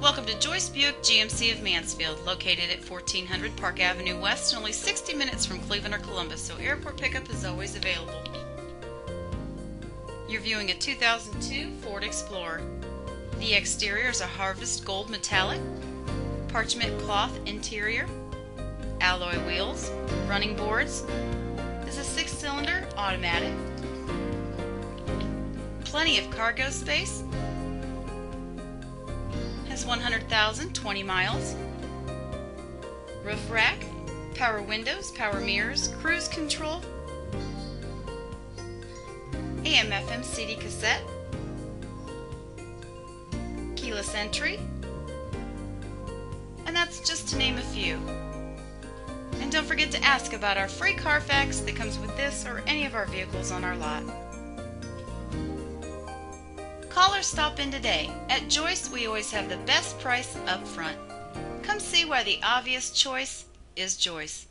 Welcome to Joyce Buick GMC of Mansfield, located at 1400 Park Avenue West and only 60 minutes from Cleveland or Columbus, so airport pickup is always available. You're viewing a 2002 Ford Explorer. The exterior is a harvest gold metallic, parchment cloth interior, alloy wheels, running boards. This is a six-cylinder automatic. Plenty of cargo space. Has 100,000, 20 miles. Roof rack, power windows, power mirrors, cruise control, AM FM CD cassette, keyless entry, and that's just to name a few. And don't forget to ask about our free Carfax that comes with this or any of our vehicles on our lot. Call or stop in today. At Joyce, we always have the best price up front. Come see why the obvious choice is Joyce.